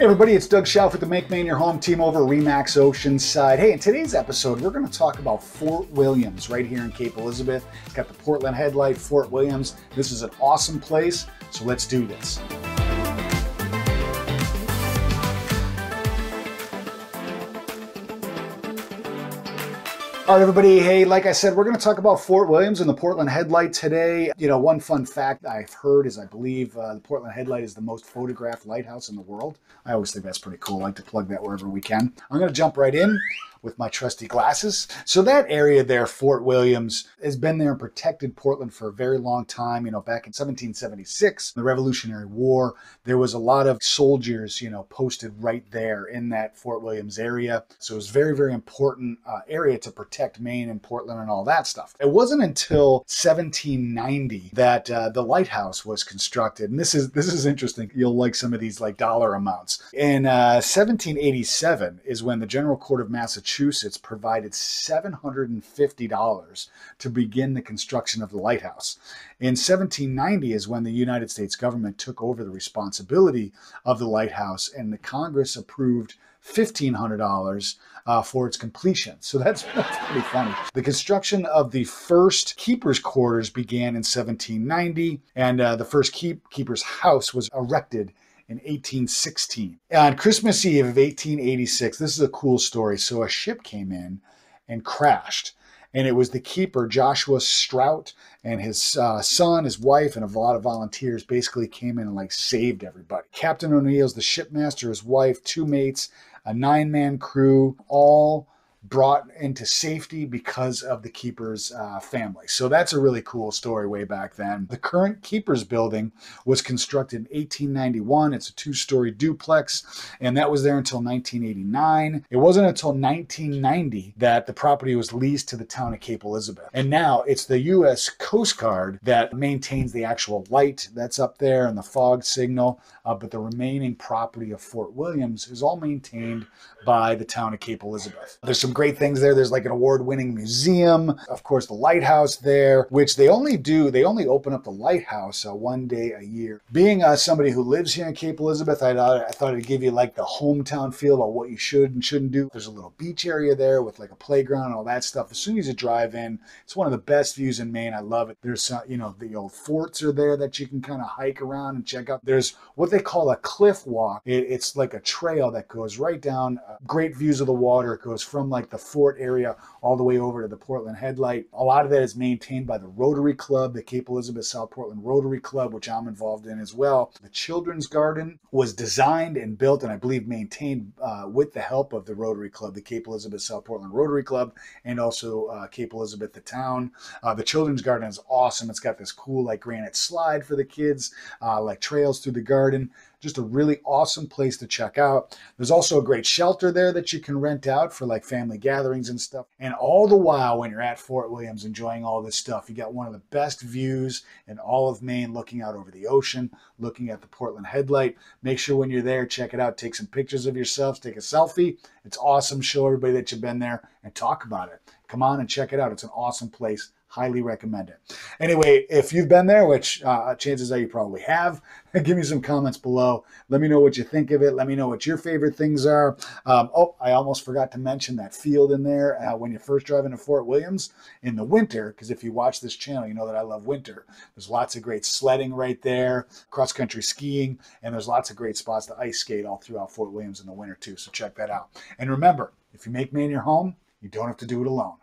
Hey everybody, it's Doug Schauf with the Make Maine Your Home team over at Remax Oceanside. Hey, in today's episode, we're going to talk about Fort Williams right here in Cape Elizabeth. It's got the Portland Headlight, Fort Williams. This is an awesome place, so let's do this. All right, everybody. Hey, like I said, we're going to talk about Fort Williams and the Portland Headlight today. You know, one fun fact I've heard is I believe uh, the Portland Headlight is the most photographed lighthouse in the world. I always think that's pretty cool. I like to plug that wherever we can. I'm going to jump right in with my trusty glasses. So that area there, Fort Williams, has been there and protected Portland for a very long time. You know, back in 1776, the Revolutionary War, there was a lot of soldiers, you know, posted right there in that Fort Williams area. So it was very, very important uh, area to protect Maine and Portland and all that stuff. It wasn't until 1790 that uh, the lighthouse was constructed, and this is this is interesting. You'll like some of these like dollar amounts. In uh, 1787 is when the General Court of Massachusetts Massachusetts provided $750 to begin the construction of the lighthouse. In 1790 is when the United States government took over the responsibility of the lighthouse, and the Congress approved $1,500 uh, for its completion. So that's, that's pretty funny. The construction of the first keeper's quarters began in 1790, and uh, the first keep, keeper's house was erected in 1816. On Christmas Eve of 1886, this is a cool story. So a ship came in and crashed. And it was the keeper, Joshua Strout, and his uh, son, his wife, and a lot of volunteers basically came in and like saved everybody. Captain O'Neill's the shipmaster, his wife, two mates, a nine man crew, all brought into safety because of the keeper's uh, family. So that's a really cool story way back then. The current keeper's building was constructed in 1891. It's a two story duplex, and that was there until 1989. It wasn't until 1990 that the property was leased to the town of Cape Elizabeth. And now it's the U.S. Coast Guard that maintains the actual light that's up there and the fog signal, uh, but the remaining property of Fort Williams is all maintained by the town of Cape Elizabeth. There's some great things there. There's like an award winning museum, of course, the lighthouse there, which they only do, they only open up the lighthouse uh, one day a year. Being uh, somebody who lives here in Cape Elizabeth, I thought, I thought it'd give you like the hometown feel about what you should and shouldn't do. There's a little beach area there with like a playground and all that stuff. As soon as you drive in, it's one of the best views in Maine. I love it. There's, uh, you know, the old forts are there that you can kind of hike around and check out. There's what they call a cliff walk. It, it's like a trail that goes right down, uh, great views of the water. It goes from like the fort area all the way over to the Portland Headlight. A lot of that is maintained by the Rotary Club, the Cape Elizabeth South Portland Rotary Club, which I'm involved in as well. The Children's Garden was designed and built and I believe maintained uh, with the help of the Rotary Club, the Cape Elizabeth South Portland Rotary Club, and also uh, Cape Elizabeth, the town. Uh, the Children's Garden is awesome. It's got this cool like granite slide for the kids, uh, like trails through the garden just a really awesome place to check out. There's also a great shelter there that you can rent out for like family gatherings and stuff. And all the while, when you're at Fort Williams enjoying all this stuff, you got one of the best views in all of Maine looking out over the ocean, looking at the Portland headlight. Make sure when you're there, check it out, take some pictures of yourselves, take a selfie. It's awesome. Show everybody that you've been there and talk about it. Come on and check it out. It's an awesome place highly recommend it. Anyway, if you've been there, which uh, chances are you probably have, give me some comments below. Let me know what you think of it. Let me know what your favorite things are. Um, oh, I almost forgot to mention that field in there uh, when you first drive into Fort Williams in the winter, because if you watch this channel, you know that I love winter. There's lots of great sledding right there, cross country skiing, and there's lots of great spots to ice skate all throughout Fort Williams in the winter too. So check that out. And remember, if you make Maine your home, you don't have to do it alone.